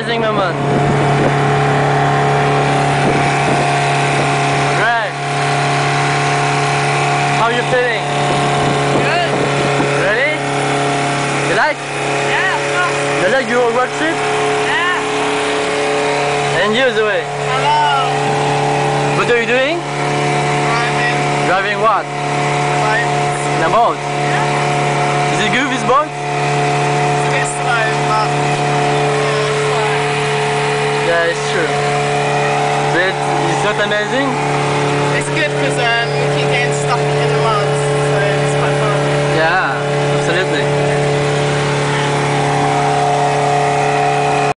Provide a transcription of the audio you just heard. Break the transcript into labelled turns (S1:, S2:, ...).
S1: Rising naman. Right. How you feeling?
S2: Good.
S1: Ready? You like?
S2: Yeah.
S1: You like your road trip?
S2: Yeah.
S1: And you, Zoe?
S3: Hello.
S1: What are you doing?
S3: Driving.
S1: Driving what?
S3: Bike. In
S1: a boat? Yeah, it's true. That, is that amazing?
S3: It's good because um, we can